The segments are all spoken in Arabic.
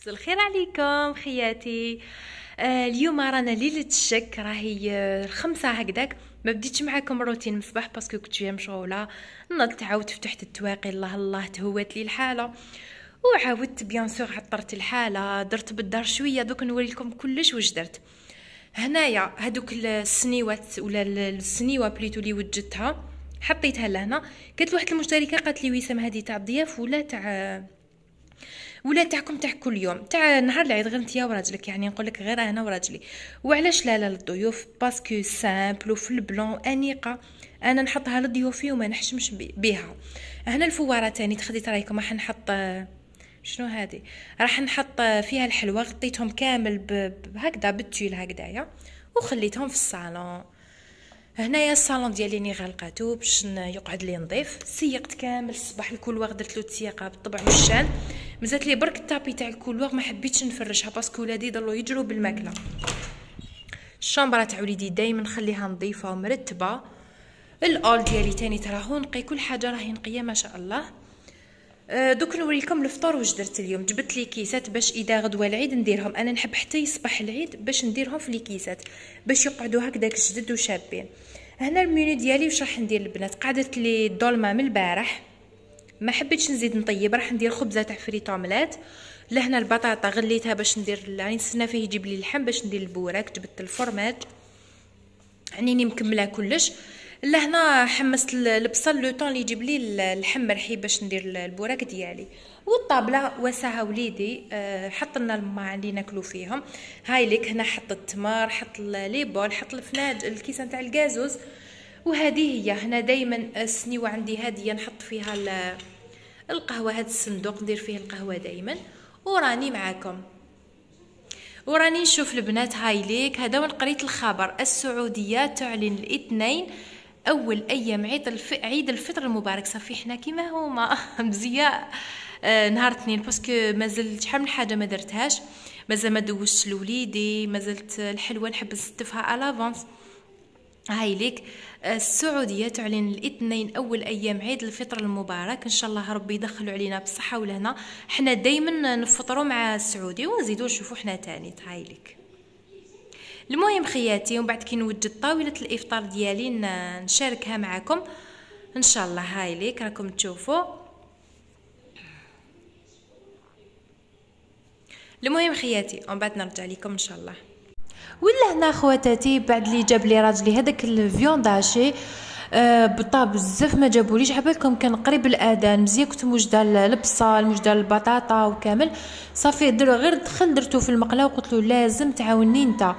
مساء الخير عليكم خياتي آه اليوم رانا ليلة الشك راهي آه، الخمسة هكداك ما بديتش معاكم روتين من الصباح parce que كنت شوية مشغولة. نضت عاودت فتحت التواقي الله الله تهوات لي الحالة. وعاودت bien sûr عطرت الحالة درت بالدار شوية دوك نوري لكم كلش واش درت. هنايا هذوك السنيوات ولا السنيوة بليتو اللي وجدتها حطيتها لهنا. قالت واحد المشتركة قالت لي وسام هذه تاع الضياف ولا تاع ولا تاعكم تاع كل يوم. تاع نهار العيد غير انت وراجلك يعني نقول لك غير أنا وراجلي. وعلاش لا لا للضيوف؟ parce que simple وفي البلون انيقة. أنا نحطها لضيوفي وما نحشمش بها هنا الفوارة تاني تخديت رايكم راح نحط شنو هذه راح نحط فيها الحلوى غطيتهم كامل هكذا بال tulle هكذايا وخليتهم في الصالون. هنايا الصالون ديالي ني غلقاتو باش يقعد لي نظيف. سيقت كامل الصباح ال couloir درت له تسيقه بالطبع والشان. مازال لي برك ال tapis تاع ال couloir ما حبيتش نفرشها parce que ولادي ضلوا يجروا بالماكلة. الشامبرة تاع وليدي دائما نخليها نظيفة ومرتبة. الأول ديالي تاني تراهو نقي كل حاجة راهي نقية ما شاء الله. أه دوك نوريكم الفطور واش درت اليوم. جبت لي كيسات باش إذا غدوة العيد نديرهم. أنا نحب حتى يصبح العيد باش نديرهم في لي كيسات باش يقعدوا هكذاك جدد وشابين. هنا المينو ديالي واش راح ندير البنات قعدت لي الدولمه من البارح. ما حبيتش نزيد نطيب راح ندير خبزه تاع frites omelette لهنا البطاطا غليتها باش ندير يعني نستنى فيه يجيب لي اللحم باش ندير البوراك جبت الفرماج عنيني مكملة كلش. لهنا حمست البصل le temps اللي يجيب لي اللحم رحي باش ندير البوراك ديالي. والطابلة وسعها وليدي آه، حط لنا الماء اللي ناكلو فيهم. هاي ليك هنا حط التمر حط لي bols حط الفناج الكيسان تاع الكازوز. وهذه هي. هنا دائما السنيوه عندي هادية نحط فيها القهوة هذا الصندوق ندير فيه القهوة دائما وراني معاكم. وراني نشوف البنات هاي ليك. هذا من قريت الخبر. السعودية تعلن الاثنين أول أيام عيد الف... عيد الفطر المبارك. صافي حنا كيما هما. مزية آه نهار اثنين. parce que مازال شحال من حاجة ما درتهاش. مازال ما دوشتش لوليدي مازلت الحلوة. نحب نستفها à l'avance هاي ليك السعودية تعلن الاثنين أول أيام عيد الفطر المبارك. إن شاء الله ربي يدخلوا علينا بالصحة ولهنا. حنا دائما نفطروا مع السعودي ونزيدوا نشوفوا حنا تاني هاي ليك المهم خياتي ومن بعد كي نوجد طاولة الإفطار ديالي نشاركها معكم. إن شاء الله هاي ليك راكم تشوفوا. المهم خياتي ومن بعد نرجع لكم إن شاء الله. ولا هنا خواتاتي بعد اللي جاب لي راجلي هذاك ال viande hachée آه بطا بزاف ما جابوليش. عبالكم كان قريب الآذان مزية كنت موجدة البصل موجدة البطاطا وكامل. صافي در غير دخل درتو في المقله وقلت له لازم تعاوني انت.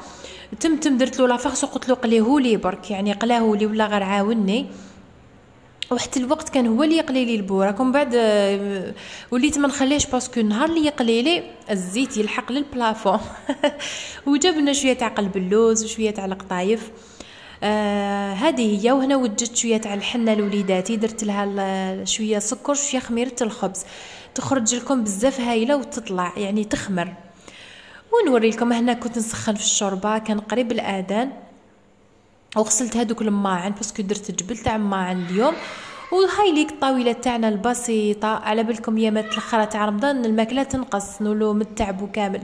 تم تم درت له la farce وقلت له قليهولي برك يعني قلاهولي ولا غير عاوني. وحتى الوقت كان هو اللي يقلي لي البوراك ومن بعد آه، وليت ما نخليهش parce que النهار اللي يقلي لي الزيت يلحق لل plafond وجاب لنا شوية تاع قلب اللوز وشوية تاع القطايف. آه هذه هي وهنا وجدت شوية تاع الحنة لوليداتي درت لها شوية سكر شوية خميرة الخبز. تخرج لكم بزاف هايلة وتطلع يعني تخمر. ونوري لكم هنا كنت نسخن في الشوربة كان قريب الآذان. وغسلت هذوك الماعن parce que درت جبل تاع ماعن اليوم. وهاي ليك الطاوله تاعنا البسيطة. على بالكم يامات الاخرى تاع رمضان الماكلة تنقص نولو متعبو كامل.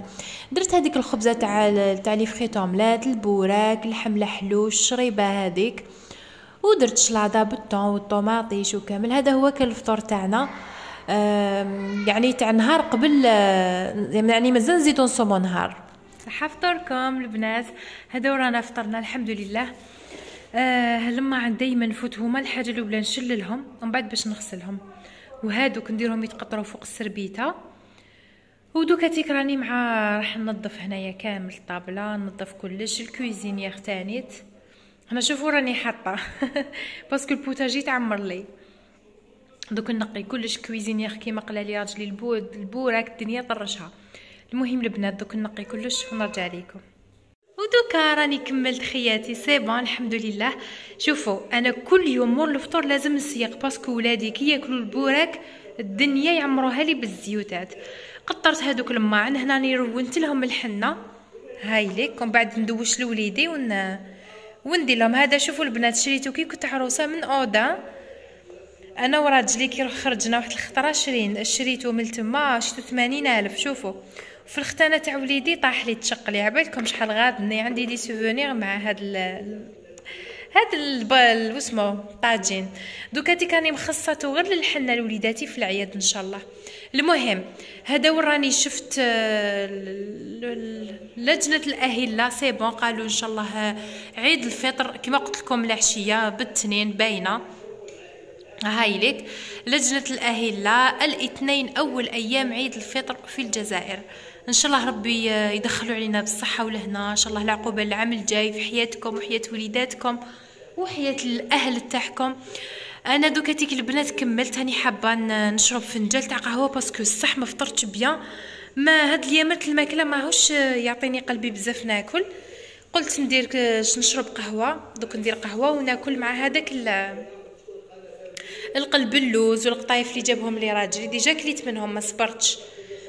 درت هذيك الخبزة تاع تاع لي أومليت البوراك اللحم الحلو الشريبة هذيك ودرت شلاضة بالطون والطوماطيش وكامل. هذا هو كان الفطور تاعنا. يعني تاع نهار قبل يعني مازال نزيدو نصومو نهار. صحه فطوركم البنات. هذا ورانا فطرنا الحمد لله آه لما دائما نفوت هما الحاجة الأولى نشللهم ومن بعد باش نغسلهم. وهادوك نديرهم يتقطروا فوق السربيتة. ودوكا تيك راني مع راح ننظف هنايا كامل الطابلة ننظف كلش ال cuisinière تانيت هنا شوفوا راني حاطة. parce que ال potager تعمر لي. دوك نقي كلش cuisinière كيما قال لي راجلي البود البوراك الدنيا طرشها. المهم البنات دوك نقي كلش ونرجع لكم ودوكا راني كملت خياتي c'est bon الحمد لله. شوفوا أنا كل يوم مور الفطور لازم نسيق parce que ولادي كي ياكلوا البوراك الدنيا يعمروها لي بالزيوتات. قطرت هذوك الماعن هنا راني رونت لهم الحنة. هاي ليك ومن بعد ندوش لوليدي ون وندير لهم. هذا شوفوا البنات شريتو كي كنت عروسة من اودا أنا وراجلي كي خرجنا واحد الخطرة شرين شريتو من تما شتو 80 ألف. شوفوا في الختانة تاع وليدي طاح لي تشق لي عبالكم شحال غادني عندي des souvenirs مع هاد هاد البال واسمو طاجين. دوكا تيك راني مخصصاتو غير للحنة لوليداتي في العياد إن شاء الله. المهم هذا وراني شفت آه، لجنة الأهلة c'est bon قالوا إن شاء الله عيد الفطر كما قلت لكم العشيه بالتنين باينة. هاي لك لجنة الأهلة الإثنين أول أيام عيد الفطر في الجزائر. إن شاء الله ربي يدخلوا علينا بالصحة والهنا إن شاء الله العقوبة العام الجاي في حياتكم وحياة وليداتكم وحياة الأهل تاعكم. أنا دوكا تيك البنات كملت هاني حابة نشرب فنجان تاع قهوة parce que الصح ما فطرتش bien. ما هاد الأيامات الماكلة ماهوش يعطيني قلبي بزاف ناكل. قلت ندير نشرب قهوة دوك ندير قهوة وناكل مع هذاك القلب اللوز والقطايف اللي جابهم لي راجلي. déjà كليت منهم ما صبرتش.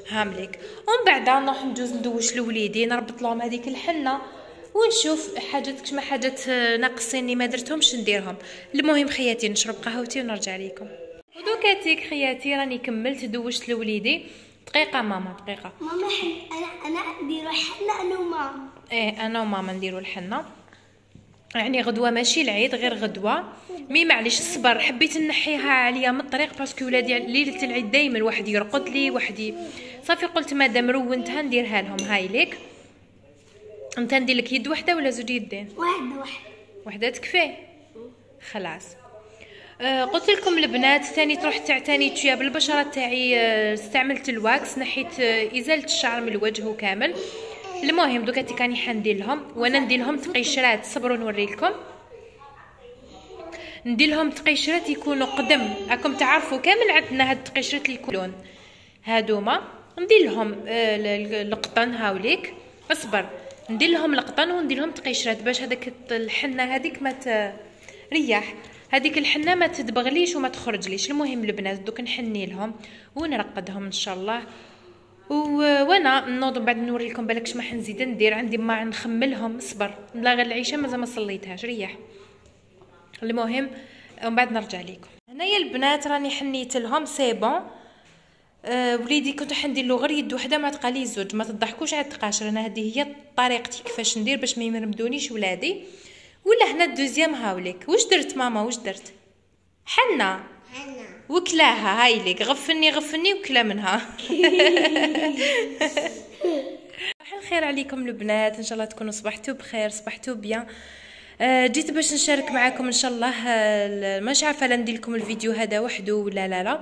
هامليك ومن بعد نروح ندوز ندوش لوليدي نربط لهم هذيك الحنة ونشوف حاجات كما حاجات ناقصيني ما درتهمش نديرهم. المهم خياتي نشرب قهوتي ونرجع لكم ودوكاتيك خياتي راني كملت دوشت لوليدي. دقيقة ماما دقيقة. ماما حن... أنا أنا نديرو حنة أنا وماما. إيه أنا وماما نديرو الحنة. يعني غدوة ماشي العيد غير غدوة. mais معليش الصبر حبيت نحيها عليا من الطريق parce que ولادي ليلة العيد دايما واحد يرقد لي واحد صافي قلت مادام رونتها نديرها لهم هاي ليك. انت ندير لك يد وحدة ولا زوج يدين؟ واحدة واحدة. وحدة تكفي؟ خلاص. آه قلت لكم البنات ثاني تروح تعتني شوية بالبشرة تاعي آه استعملت الواكس نحيت آه إزالة الشعر من الوجه كامل. المهم دوكا كاني حندير لهم وأنا ندير لهم تقيشرات صبروا نوري لكم ندير لهم تقيشرات يكونوا قدم. راكم تعرفوا كامل عندنا هاد التقيشرات اللي يكونون هادوما ندير لهم آه، القطن هاوليك. اصبر. ندير لهم القطن وندير لهم تقيشرات باش هذاك الحنة هذيك ما تريح هذيك الحنة ما تدبغليش وما تخرجليش. المهم البنات دوك نحني لهم ونرقدهم إن شاء الله. وأنا نوض بعد نوري لكم بالك ما حنزيد ندير. عندي ما نخملهم صبر. لا غير العشاء مازال ما صليتهاش. ريح المهم ومن بعد نرجع لكم هنايا البنات راني حنيت لهم. c'est bon أه وليدي كنت حندير له غير يد وحدة ما تقالي زوج. ما تضحكوش على التقاشر أنا هذه هي طريقتي كيفاش ندير باش ما يمرمدونيش ولادي. ولا هنا ال deuxième هاوليك. واش درت ماما؟ واش درت؟ حنا. حنا. وكلاها هاي ليك غفني غفني وكلا منها. صباح الخير عليكم البنات. إن شاء الله تكونوا صبحتوا بخير صبحتوا bien آه، جيت باش نشارك معكم إن شاء الله مش عارفه لا ندير لكم الفيديو هذا وحده ولا لا لا.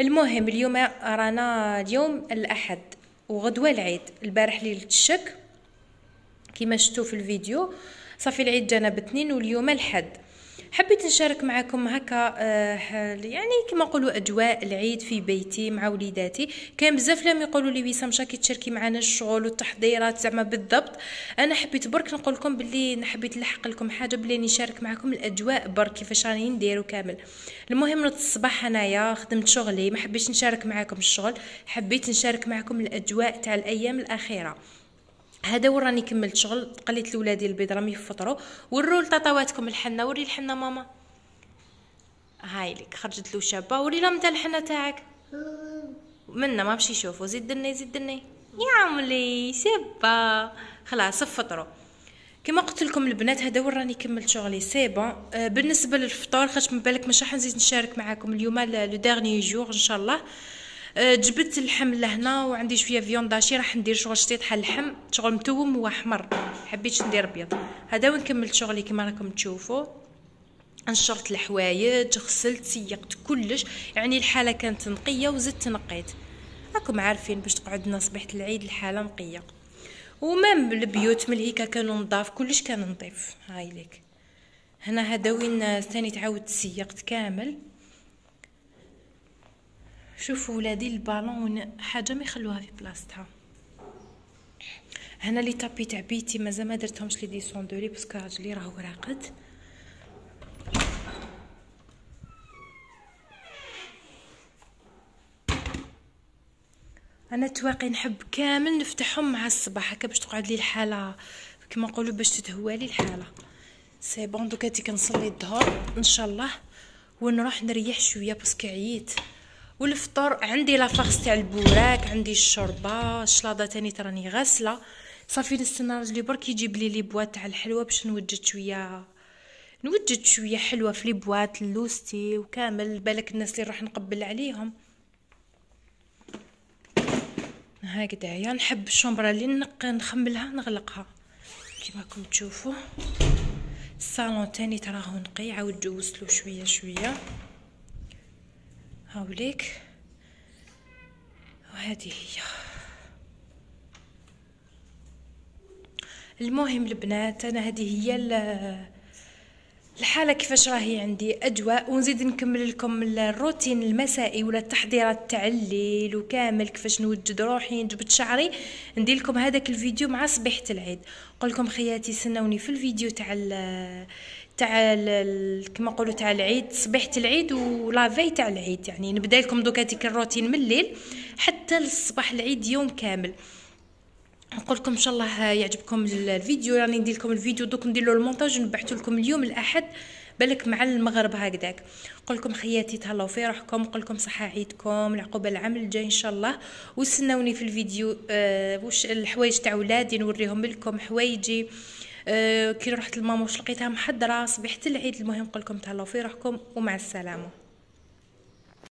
المهم اليوم رانا اليوم الأحد وغدوة العيد. البارح ليلة الشك كما شفتوا في الفيديو. صافي العيد جانا باثنين واليوم الحد. حبيت نشارك معكم هكا آه، يعني كما نقولوا أجواء العيد في بيتي مع وليداتي. كان بزاف لهم يقولوا لي وسام شاكي تشاركي معنا الشغل والتحضيرات زعما بالضبط. أنا حبيت برك نقول لكم باللي حبيت نلحق لكم حاجة بلي نشارك معكم الأجواء برك كيفاش راني ندير كامل. المهم الصباح انايا خدمت شغلي ما حبيتش نشارك معكم الشغل حبيت نشارك معكم الأجواء تاع الأيام الأخيرة. هذا وراني كملت شغل قليت لولادي البيض راهم يفطروا وروا لطاطاواتكم الحنة وري الحنة ماما. هاي لك خرجت له شابه وري لهم تاع الحنة تاعك. منا ما باش يشوفوا زيد دني زيد دني. يا عملي شابه خلاص فطروا كما قلت لكم البنات هذا وراني كملت شغلي. c'est bon آه بالنسبة للفطور خاطر من بالك مش راح نزيد نشارك معكم اليوم le dernier jour إن شاء الله. جبت اللحم لهنا وعندي شوية viande hachée راح ندير شغل شطيطه اللحم. شغل متوم وأحمر. حبيت ندير أبيض. هذا وين كملت شغلي كما راكم تشوفوا. نشرت الحوايج غسلت سيقت كلش. يعني الحالة كانت نقية وزدت نقيت. راكم عارفين باش تقعدنا صبيحة العيد الحالة نقية. و même البيوت من هيك كانوا نضاف كلش كان نظيف هاي لك هنا هذا وين ثاني تعاود سيقت كامل. شوفوا ولادي البالون حاجة ما يخلوها في بلاصتها. هنا les tapis تاع بيتي مازال ما درتهمش les descentes de lit parce que راجلي راهو راقد. أنا تواقي نحب كامل نفتحهم مع الصباح هكا باش تقعد لي الحالة كما نقولوا باش تتهوى لي الحالة. c'est bon دوكا تي كنصلي الظهر إن شاء الله ونروح نريح شوية parce que عييت. والفطور عندي la farce تاع البوراك عندي الشوربة. الشلاضة تاني تراني غاسلة. صافي نستنى راجلي برك يجيب لي les boîtes تاع الحلوى باش نوجد شوية نوجد شوية حلوة في les boîtes اللوستي وكامل بالك الناس اللي راح نقبل عليهم. هكذايا نحب الشومبره اللي نق نخملها نغلقها. كيما راكم تشوفوا. الصالون تاني تراهو نقي عاود جوزتلو شوية شوية. هاوليك وهذه هي. المهم البنات أنا هذه هي الحالة كيفاش راهي عندي؟ اجواء ونزيد نكمل لكم الروتين المسائي ولا التحضيرات تاع الليل وكامل كيفاش نوجد روحي نجبد شعري. ندير لكم هذاك الفيديو مع صبيحة العيد. نقول لكم خياتي سنوني في الفيديو تاع تاع كما نقولوا تاع العيد صبيحة العيد ولافي تاع العيد. يعني نبدأ لكم دوك هذيك الروتين من الليل حتى للصباح العيد يوم كامل. نقول لكم إن شاء الله يعجبكم الفيديو راني يعني ندير لكم الفيديو دوك ندير له المونتاج ونبعث لكم اليوم الأحد بالك مع المغرب هكذاك. نقول لكم خياتي تهلاو في روحكم نقول لكم صحة عيدكم العقوبة العام الجاي إن شاء الله. وستناوني في الفيديو آه واش الحوايج تاع ولادي نوريهم لكم حوايجي. آه كي رحت لماما واش لقيتها محضرة صبيحة العيد المهم نقول لكم تهلاو في روحكم ومع السلامة.